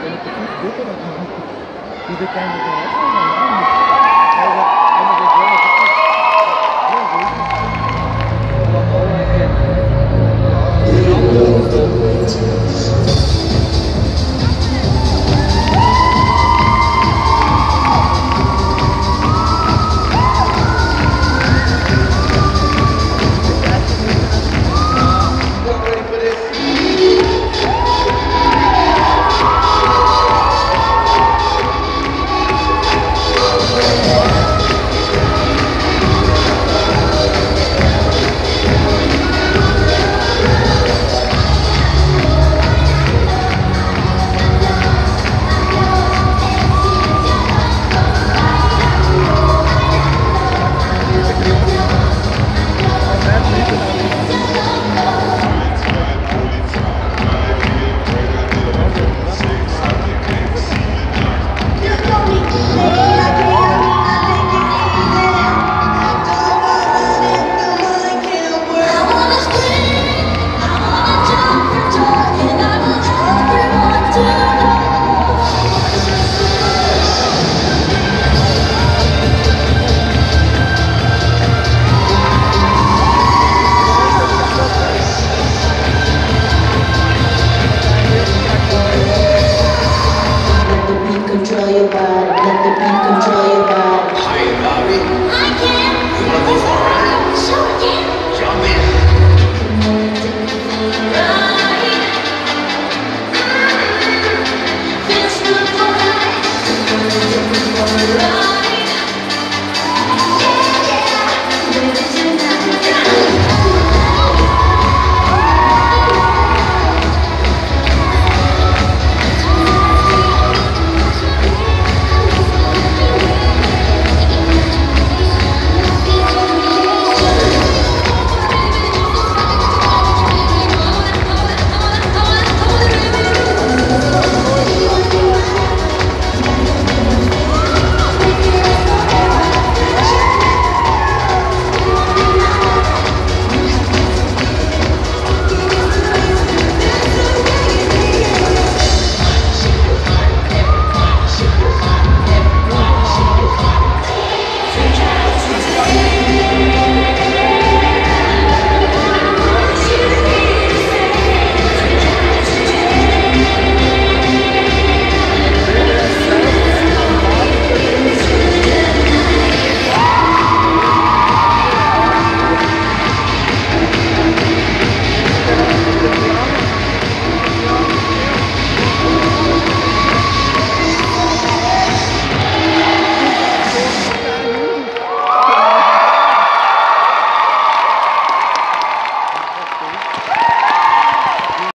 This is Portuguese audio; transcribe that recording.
Thank you. control your body.